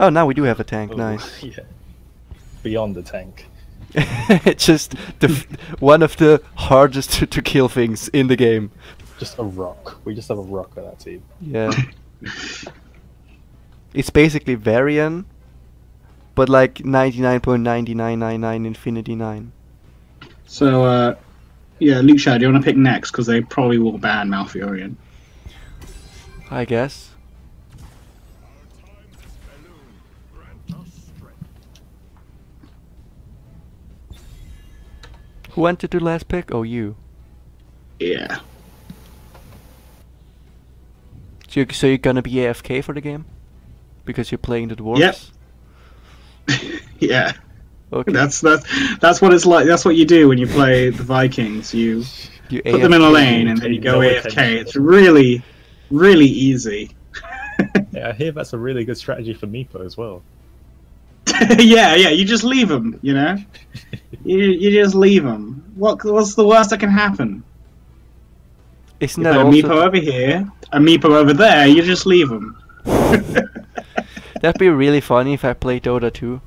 Oh, now we do have a tank. Oh, Nice. yeah. Beyond the tank. it's just the f- one of the hardest to, to kill things in the game. Just a rock. We just have a rock on that team. Yeah. it's basically Varian, but like 99.9999 Infinity 9. So, uh, yeah, Luke Shadow, do you want to pick next? Because they probably will ban Malfurion. I guess. Who went to the last pick? Oh, you. Yeah. So, you, so you're gonna be AFK for the game? Because you're playing the dwarves? Yep. yeah. Okay. That's that's that's what it's like. That's what you do when you play the Vikings. You you put them in a lane and then you go No AFK. attention. It's really, really easy. Yeah, I hear that's a really good strategy for Meepo as well. yeah, yeah. You just leave them. You know. you you just leave them. What what's the worst that can happen? Isn't You that a also Meepo over here, a Meepo over there. You just leave them. that'd be really funny if I played Dota 2?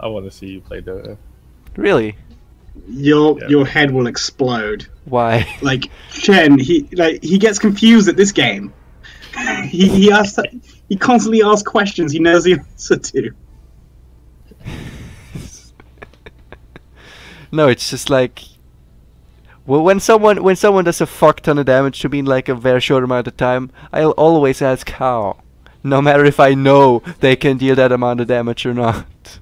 I want to see you play Dota. Really? your Yeah. your head will explode. Why? Like Chen, he like he gets confused at this game. he he asks he constantly asks questions he knows the answer to. no, it's just like well, when someone when someone does a fuck ton of damage to me in like a very short amount of time, I'll always ask how, no matter if I know they can deal that amount of damage or not.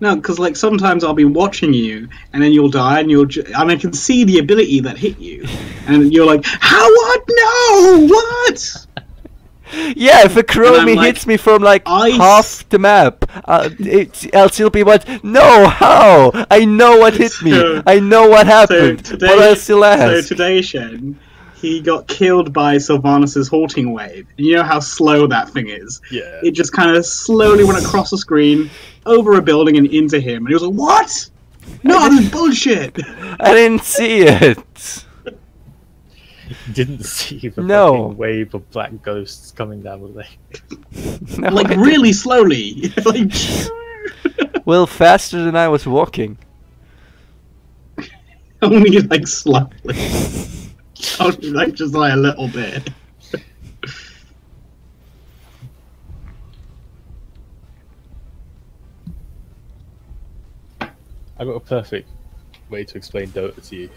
No, because like sometimes I'll be watching you, and then you'll die, and you'll ju- and I can see the ability that hit you, and you're like, how what? No, what? Yeah, if a crow like, hits me from like "I half the map, uh, it, I'll still be what? No, how? I know what hit me. So- I know what happened. So happened. today, but I'll still so today, Shen, he got killed by Sylvanas' haunting wave. And you know how slow that thing is. Yeah. It just kind of slowly went across the screen, over a building, and into him. And he was like, "What? No, this is bullshit." I didn't see it. Didn't see the No. fucking wave of black ghosts coming down the lane. No, like I didn't. really slowly. like, Well, faster than I was walking. only like slowly. only like just like a little bit. I got a perfect way to explain Dota to you.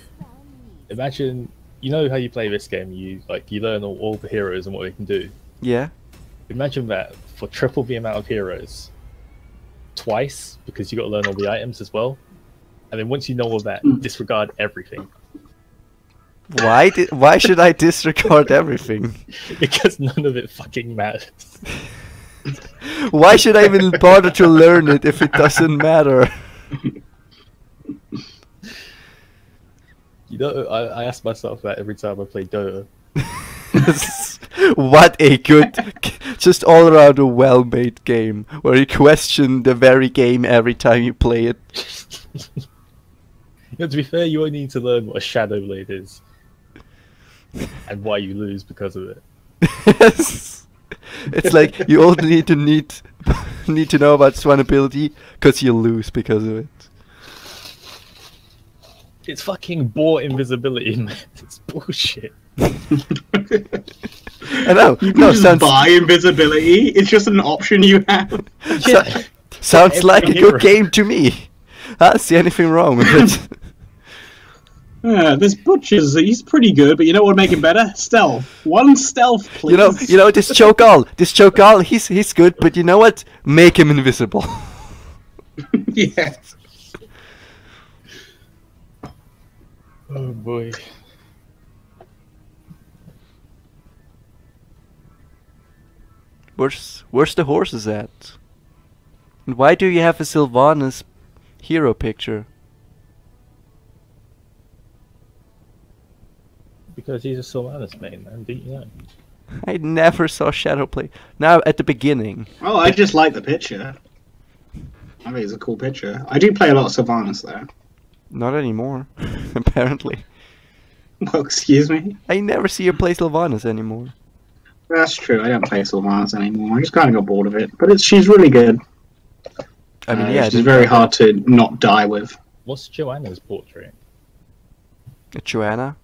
Imagine, you know how you play this game. You like you learn all, all the heroes and what they can do. Yeah. Imagine that for triple the amount of heroes, twice because you got to learn all the items as well. And then once you know all that, Hmm. disregard everything Why did? Why should I disregard everything? because none of it fucking matters. Why should I even bother to learn it if it doesn't matter? You know, I, I ask myself that every time I play Dota. what a good, just all around a well-made game where you question the very game every time you play it. You know, to be fair, you only need to learn what a Shadow Blade is and why you lose because of it. it's like you only need to need need to know about one ability because you lose because of it. It's fucking bore invisibility, man. It's bullshit. I know. You can no, just sounds buy invisibility. It's just an option you have. so- sounds every like a hero. good game to me. I don't see anything wrong with it. Yeah, this butcher's he's pretty good, but you know what would make him better? Stealth. One stealth, please. you know, you know this Cho'Gall, this Cho'Gall, he's he's good, but you know what? Make him invisible. yeah. Oh boy. Where's where's the horses at? And why do you have a Sylvanas hero picture? Because he's a Sylvanas main, man. Didn't you know? I never saw Shadowplay. Now at the beginning. Oh, I just like the picture. I mean, it's a cool picture. I do play a lot of Sylvanas though. Not anymore, apparently. Well, excuse me. I never see you play Sylvanas anymore. That's true. I don't play Sylvanas anymore. I just kind of got bored of it. But it's she's really good. I mean, Uh, yeah, she's very hard to not die with. What's Johanna's portrait? A Johanna.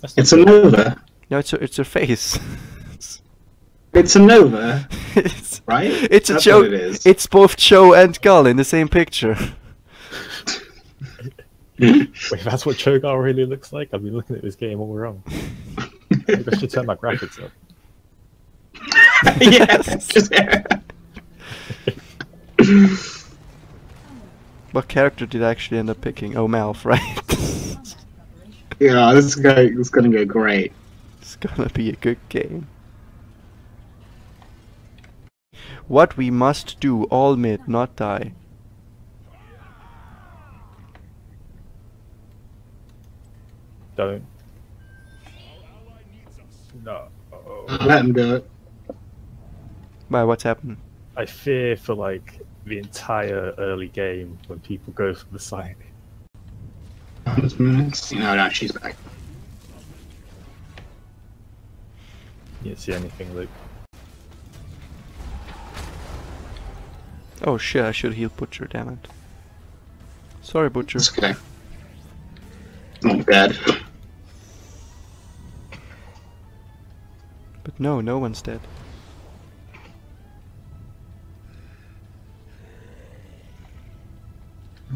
That's It's a Nova. No, it's her, it's her face. It's a Nova, it's right? it's a That's Joe. what it is. It's both Joe and Gull in the same picture. Wait, that's what Cho'Gall really looks like? I've been looking at this game all wrong. Maybe I should turn my graphics up. yes. What character did I actually end up picking? Oh, Malf, right? yeah, this is going. This is going to go great. it's gonna be a good game. What we must do, all mid, not die. Don't. No. Let him do it. Why, what's happened? I fear for like the entire early game when people go for the side. Hundred minutes. No, no, she's back. You didn't see anything, Luke. Oh shit, I should heal Butcher, damn it. Sorry, Butcher. It's okay. Not bad. No, no one's dead.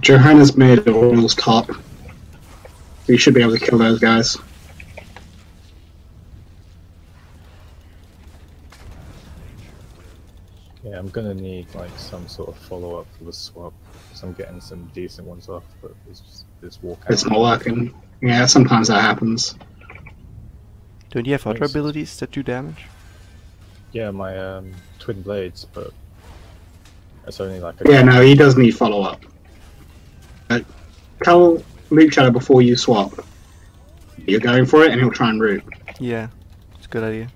Johanna's made it Orioles top. We should be able to kill those guys. Yeah, I'm gonna need like some sort of follow up for the swap. Because I'm getting some decent ones off, but it's just this walkout. It's not working. Yeah, sometimes that happens. Don't you have other Thanks. abilities that do damage? Yeah, my um, twin blades, but it's only like a Yeah, no, he does need follow up. Uh, tell Luke Shadow before you swap. You're going for it, and he'll try and root. Yeah, it's a good idea.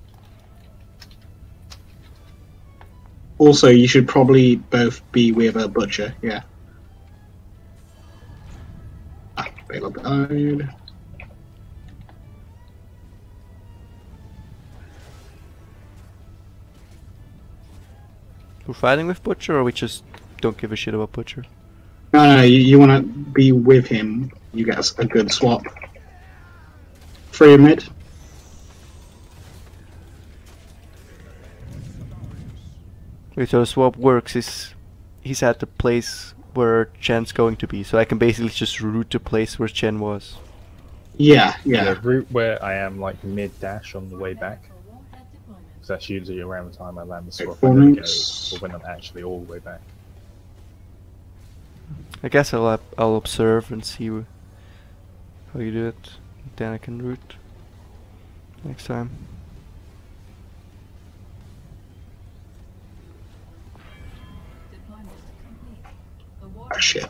Also, you should probably both be with a butcher. Yeah. Ah, Bela died. We're fighting with Butcher, or we just don't give a shit about Butcher? No, no, you, you want to be with him. You get a good swap. Free mid. Wait, so the swap works is he's at the place where Chen's going to be, so I can basically just route the place where Chen was. Yeah, yeah. yeah. route where I am like mid dash on the way back. Because that's usually around the time I land the swap. I'm go, or when I'm actually all the way back. I guess I'll I'll observe and see how you do it. Then I can route next time. Ah, shit.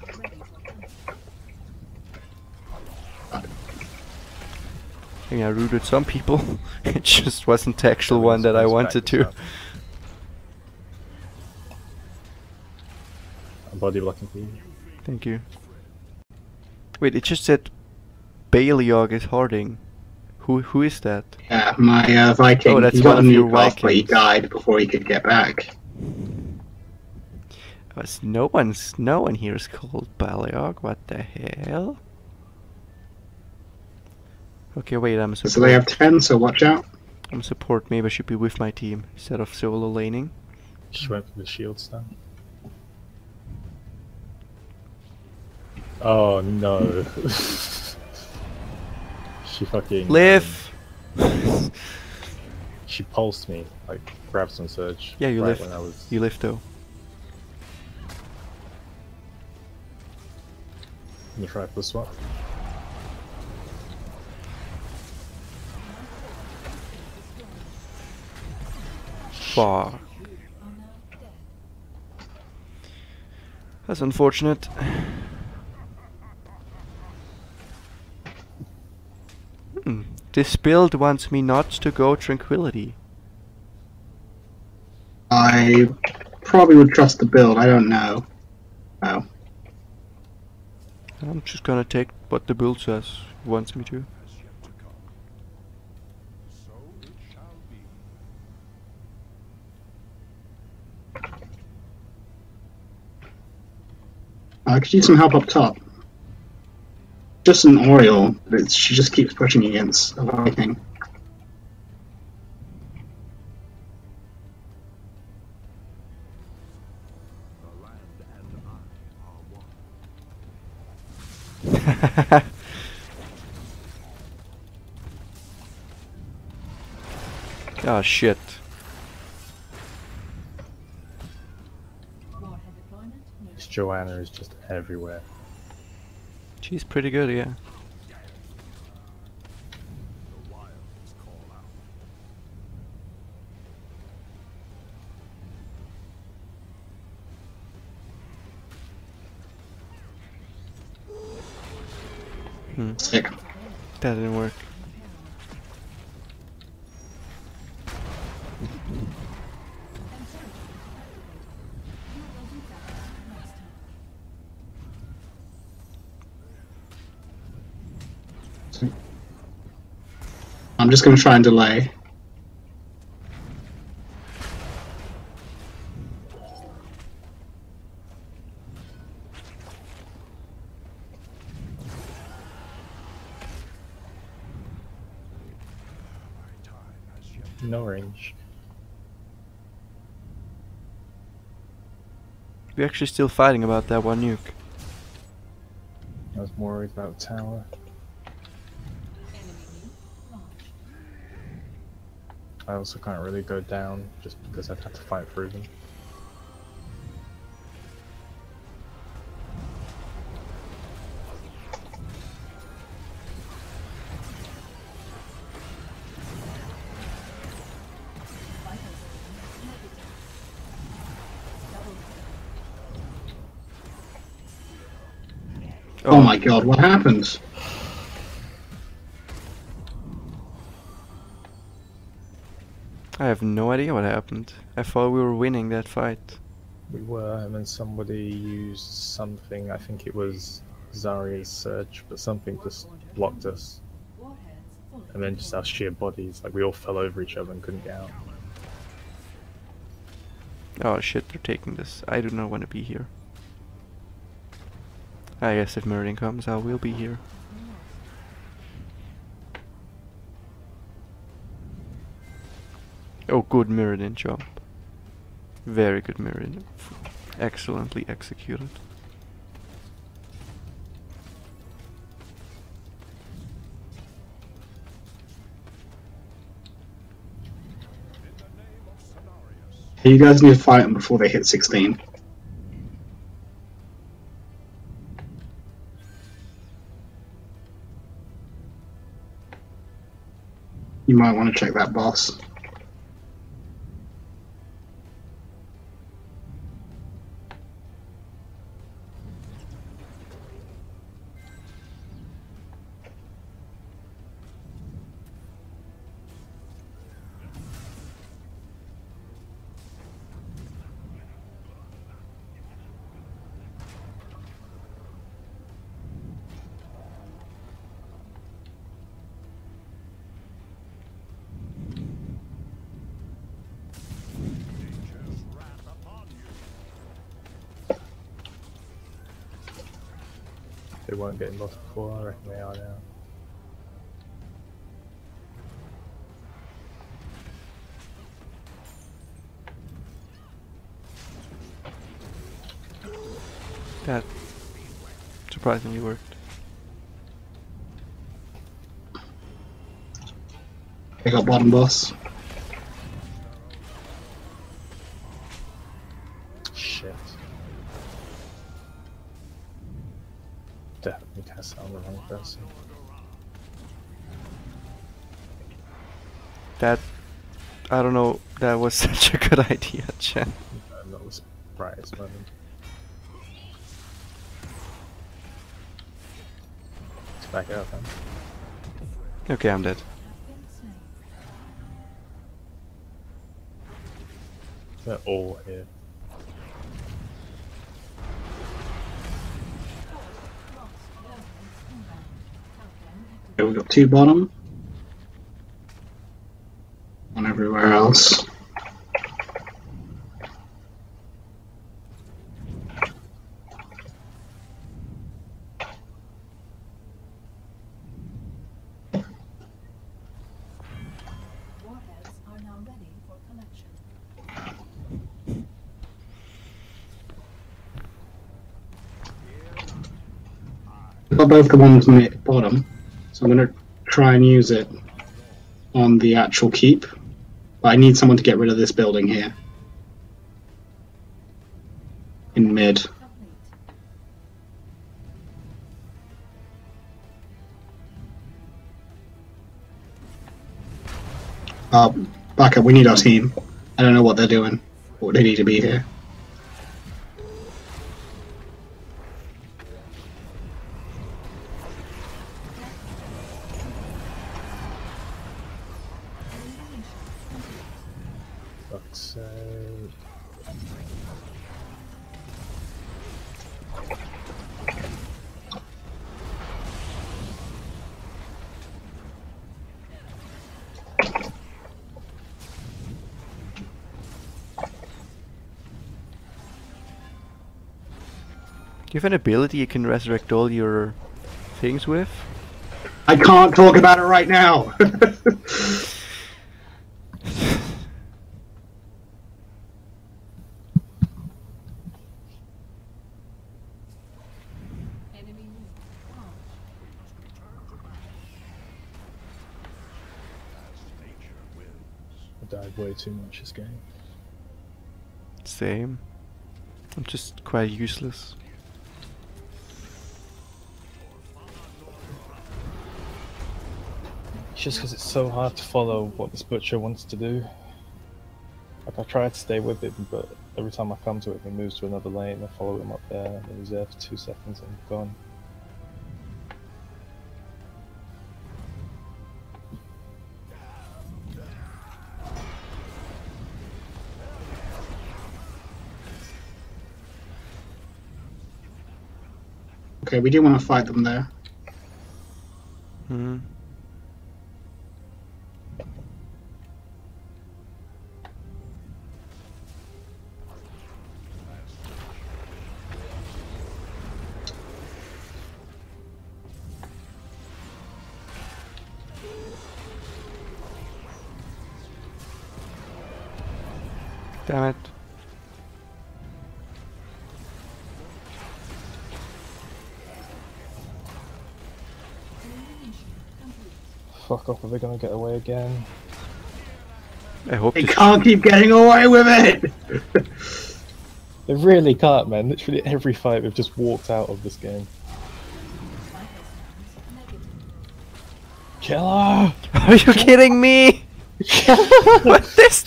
Think I routed some people. it just wasn't the actual Something one that I wanted to. up. I'm body blocking for you. Thank you. Wait, it just said Baleog is Harding. Who who is that? Yeah, my uh, Viking. Oh, that's he got one a of new your path, he died before he could get back. Was no one's no one here is called Baleog. What the hell? Okay, wait. I'm a support. So they have ten. So watch out. I'm a support. Maybe I should be with my team instead of solo laning. She went for the shield stun. Oh no. she fucking. Live. um, she pulsed me, like grabbed some surge. Yeah, you right live. When I was. You live though. Let me try for the swap. Fuck. That's unfortunate. Hmm. This build wants me not to go tranquility. I probably would trust the build. I don't know. Oh, I'm just gonna take what the build says wants me to. I could use some help up top. Just an Auriel, but she just keeps pushing against a Viking. oh shit. Johanna is just everywhere. She's pretty good, yeah. Hmm, Sick. that didn't work. I'm just going to try and delay. No range. We're actually still fighting about that one nuke. I was more worried about tower. I also can't really go down just because I'd have to fight through them. Oh my god, what happened? I have no idea what happened. I thought we were winning that fight. We were, and then somebody used something, I think it was Zarya's Surge, but something just blocked us. And then just our sheer bodies, like we all fell over each other and couldn't get out. Oh shit, they're taking this. I do not want to be here. I guess if Meridian comes, I will be here. Oh, good Meridian jump. Very good Meridian. Excellently executed. You guys need to fight them before they hit 16. You might want to check that boss. They weren't getting lost before, I reckon they are now. That surprisingly worked. They got bottom boss. I don't know. That was such a good idea, Chen. I'm not the brightest moment. Let's back it up then. Okay, I'm dead. They're all here. Okay, we got two bottom on everywhere else. got both the ones on the bottom, so I'm going to try and use it on the actual keep. I need someone to get rid of this building here. In mid. Uh, back up, we need our team. I don't know what they're doing, but they need to be here. Sake. Do you have an ability you can resurrect all your things with? I can't talk about it right now. I died way too much this game. Same. I'm just quite useless. It's just because it's so hard to follow what this butcher wants to do. Like I try to stay with him, but every time I come to it, he moves to another lane. I follow him up there, and he's there for two seconds and gone. Okay, we do want to fight them there. Hmm. Fuck! Are they gonna get away again? I hope They can't keep getting away with it! They really can't, man. Literally every fight we've just walked out of this game. Killer! Are you kidding me? what is this?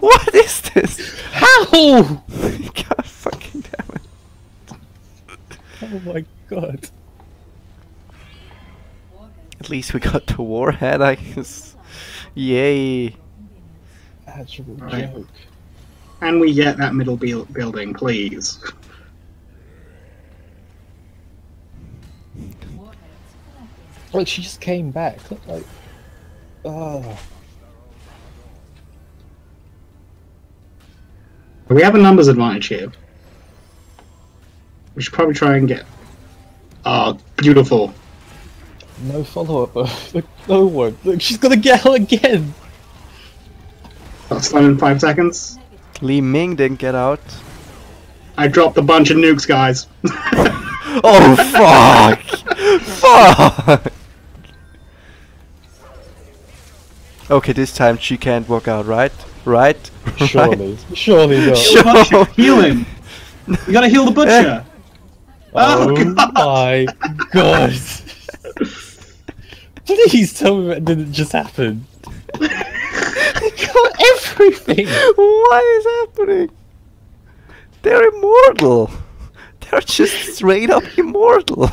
what is this? How? God fucking damn it. Oh my god. At least we got the warhead, I guess. Yay. Actual Right. joke. Can we get that middle buil- building, please? Like she just came back. Look, like, oh, We have a numbers advantage here. We should probably try and get. Oh, beautiful. No follow up. Like, no one. Look, she's gonna get out again. That's done in five seconds. Li Ming didn't get out. I dropped a bunch of nukes, guys. Oh fuck! fuck! Okay, this time she can't walk out, right? Right? Surely, surely not. Sure. Butcher, heal him. You gotta heal the butcher. Oh, Oh, God. my god. Please tell me that didn't just happen. I got everything. what is happening? They're immortal. They're just straight up immortal.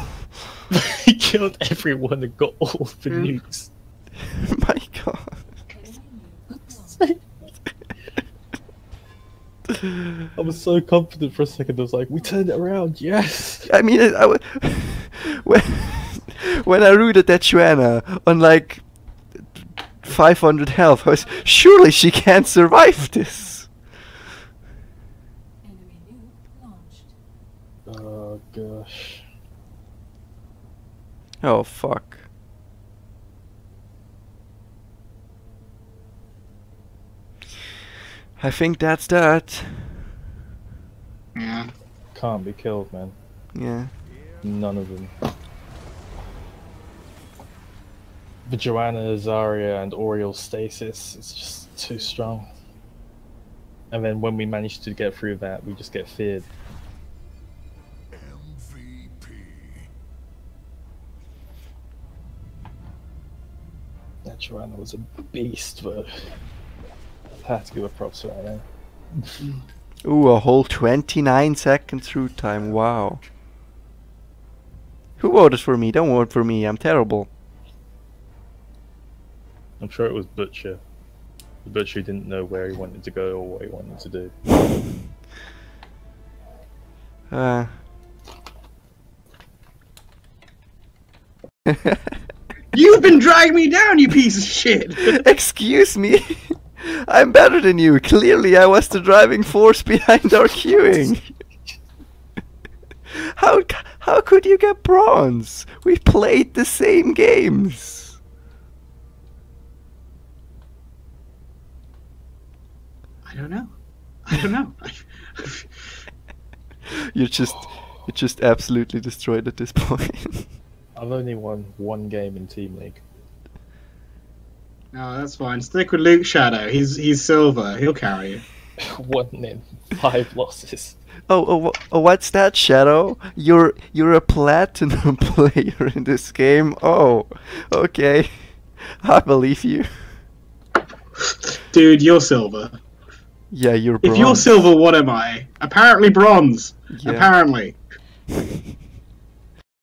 He killed everyone and got all the Mm. nukes. My god. I was so confident for a second. I was like, "We turned it around, yes." I mean, I when when I rooted that Johanna on like 500 health, I was surely she can't survive this. Enemy nuke launched. Oh gosh. Oh fuck. I think that's that. Yeah. Can't be killed, man. Yeah. None of them. The Johanna, Zarya, and Auriel stasis is just too strong. And then when we manage to get through that, we just get feared. MVP. That Johanna was a beast, though. I have to give a props to that, man. Eh? Ooh, a whole 29 seconds through time. Wow. Who voted for me? Don't vote for me. I'm terrible. I'm sure it was Butcher. The Butcher didn't know where he wanted to go or what he wanted to do. Uh. You've been dragging me down, you piece of shit. Excuse me. I'm better than you. Clearly, I was the driving force behind our queuing. how how could you get bronze? We played the same games. I don't know. I don't know. You're just you're just absolutely destroyed at this point. I've only won one game in Team League. no, that's fine. Stick with Luke Shadow. He's he's silver. He'll carry you. one in five losses. oh, oh, oh, what's that, Shadow? You're you're a platinum player in this game. Oh, okay. I believe you. Dude, you're silver. Yeah, you're If you're silver, what am I? Apparently bronze. Yeah. Apparently.